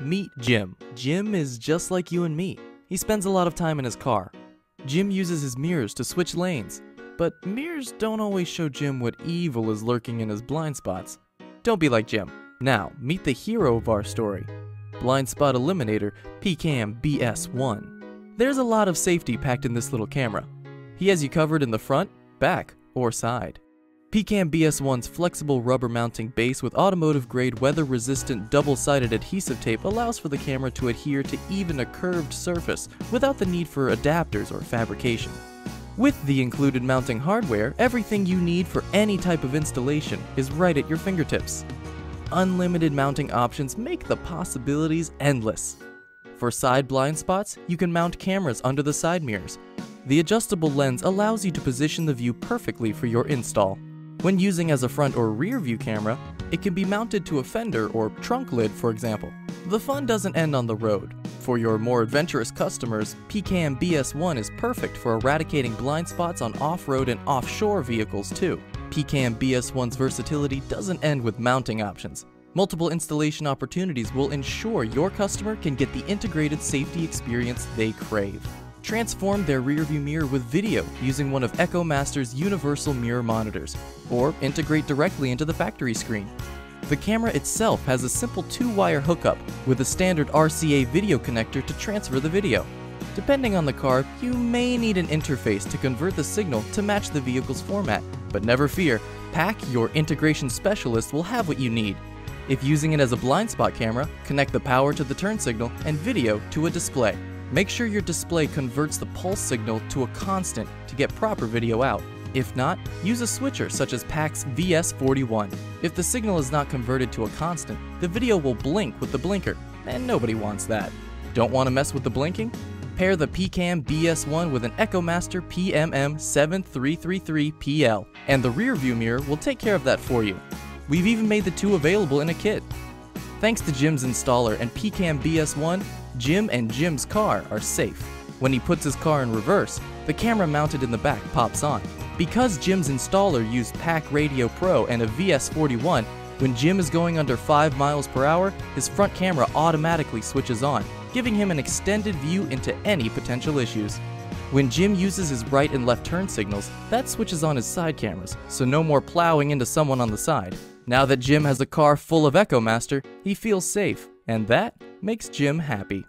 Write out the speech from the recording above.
Meet Jim. Jim is just like you and me. He spends a lot of time in his car. Jim uses his mirrors to switch lanes, but mirrors don't always show Jim what evil is lurking in his blind spots. Don't be like Jim. Now, meet the hero of our story Blind Spot Eliminator PCAM BS1. There's a lot of safety packed in this little camera. He has you covered in the front, back, or side. PCAM BS1's flexible rubber mounting base with automotive grade weather resistant double sided adhesive tape allows for the camera to adhere to even a curved surface without the need for adapters or fabrication. With the included mounting hardware, everything you need for any type of installation is right at your fingertips. Unlimited mounting options make the possibilities endless. For side blind spots, you can mount cameras under the side mirrors. The adjustable lens allows you to position the view perfectly for your install. When using as a front or rear view camera, it can be mounted to a fender or trunk lid, for example. The fun doesn't end on the road. For your more adventurous customers, PCAM BS1 is perfect for eradicating blind spots on off-road and offshore vehicles too. PCAM BS1's versatility doesn't end with mounting options. Multiple installation opportunities will ensure your customer can get the integrated safety experience they crave. Transform their rearview mirror with video using one of EchoMaster's universal mirror monitors, or integrate directly into the factory screen. The camera itself has a simple two-wire hookup with a standard RCA video connector to transfer the video. Depending on the car, you may need an interface to convert the signal to match the vehicle's format, but never fear, PAC, your integration specialist, will have what you need. If using it as a blind spot camera, connect the power to the turn signal and video to a display. Make sure your display converts the pulse signal to a constant to get proper video out. If not, use a switcher such as PAC's VS41. If the signal is not converted to a constant, the video will blink with the blinker, and nobody wants that. Don't want to mess with the blinking? Pair the PCAM BS1 with an EchoMaster PMM 7333PL, and the rear view mirror will take care of that for you. We've even made the two available in a kit. Thanks to Jim's installer and PCAM BS1, Jim and Jim's car are safe. When he puts his car in reverse, the camera mounted in the back pops on. Because Jim's installer used PAC Radio Pro and a VS41, when Jim is going under 5 miles per hour, his front camera automatically switches on, giving him an extended view into any potential issues. When Jim uses his right and left turn signals, that switches on his side cameras, so no more plowing into someone on the side. Now that Jim has a car full of EchoMaster, he feels safe, and that makes Jim happy.